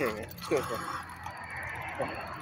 Okay, man. Let's go.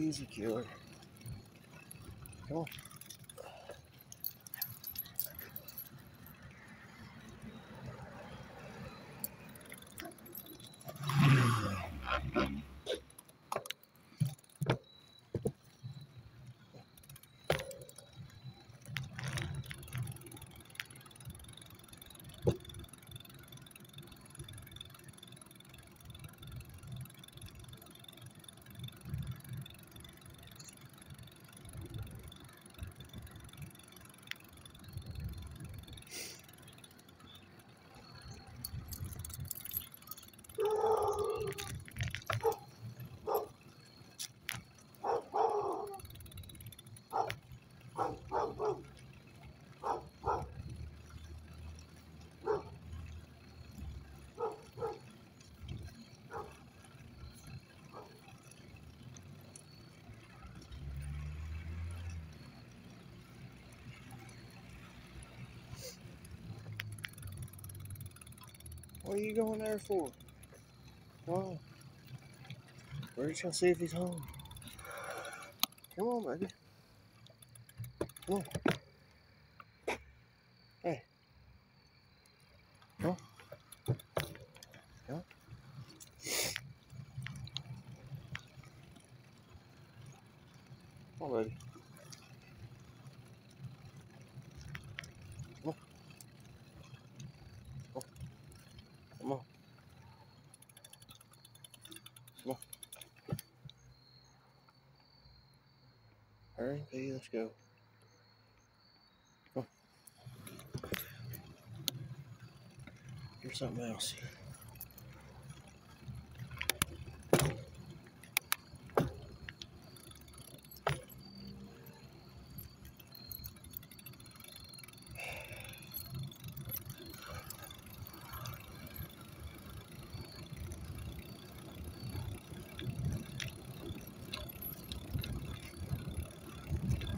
Easy cure. Come on. What are you going there for? On. We're just gonna see if he's home. Come on, baby. Come on. Hey. Come on. Come on. Come on, baby. Come on. Come on. Come on. Hurry, baby, let's go. On. Here's something else.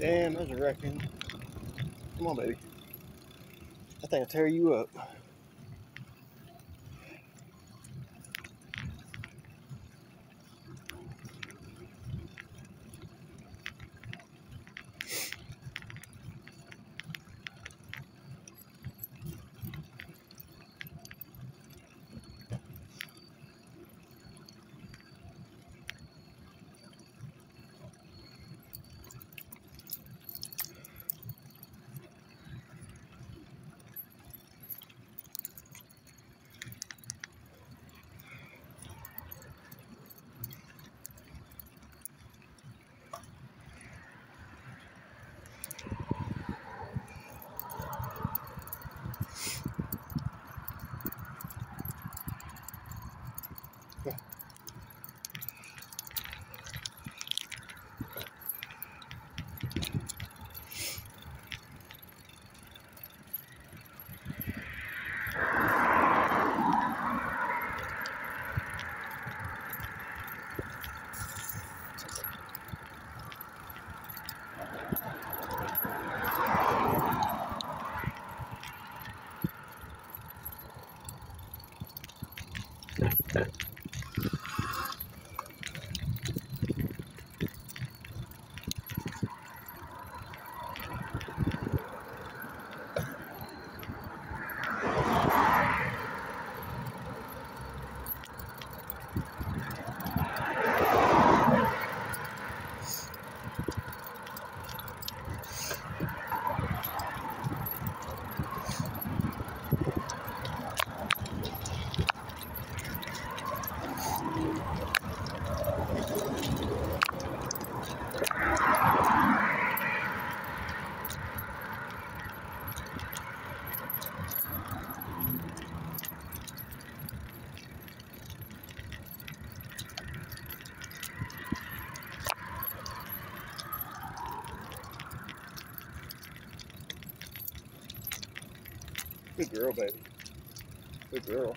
Damn, there's a wrecking. Come on, baby. That thing will tear you up. Good girl, baby. Good girl.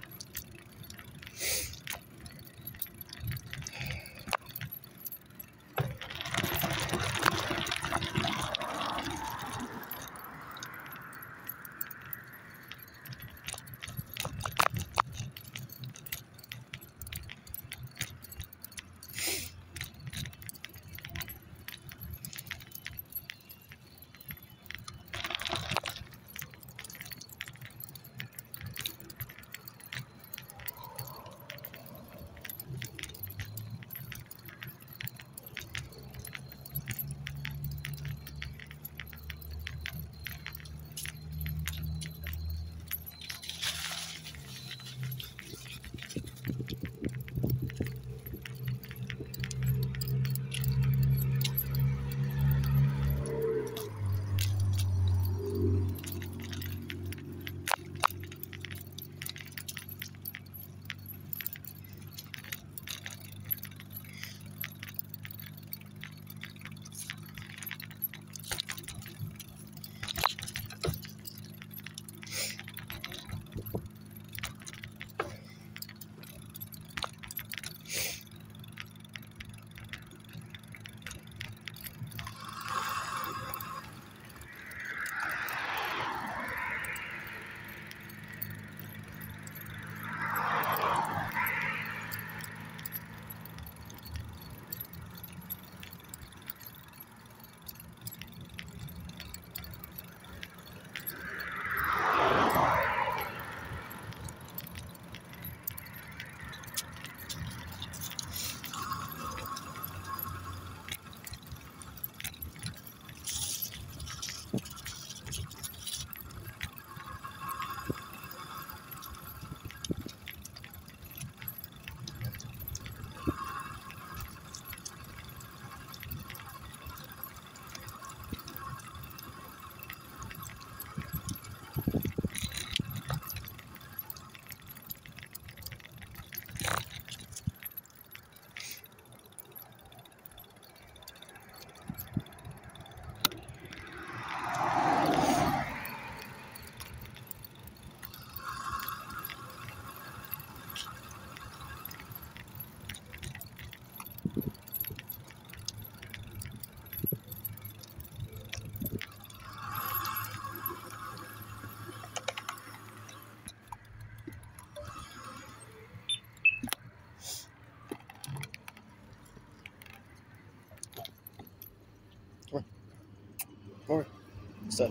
Sir.